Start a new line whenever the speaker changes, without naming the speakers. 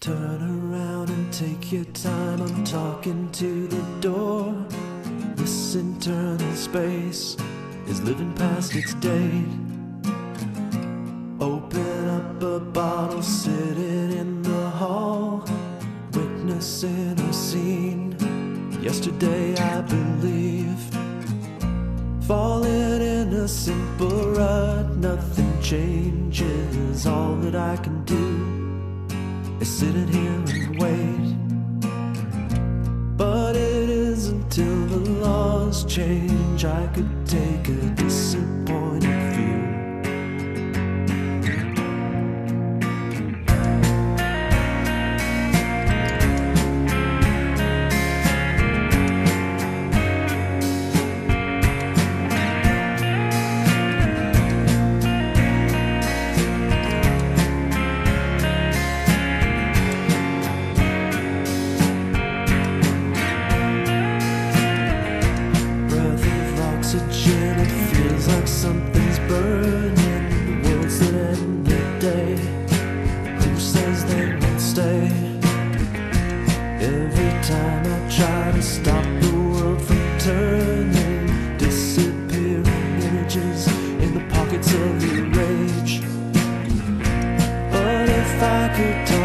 Turn around and take your time. I'm talking to the door. This internal space is living past its date. Open up a bottle, sitting in the hall, witnessing a scene. Yesterday, I believe. Falling in a simple rut, nothing changes. All that I can do is sitting here and wait. But it is until the laws change I could take a disappointed Like something's burning. The world's an end the day. Who says they won't stay? Every time I try to stop the world from turning, disappearing images in the pockets of your rage. But if I could.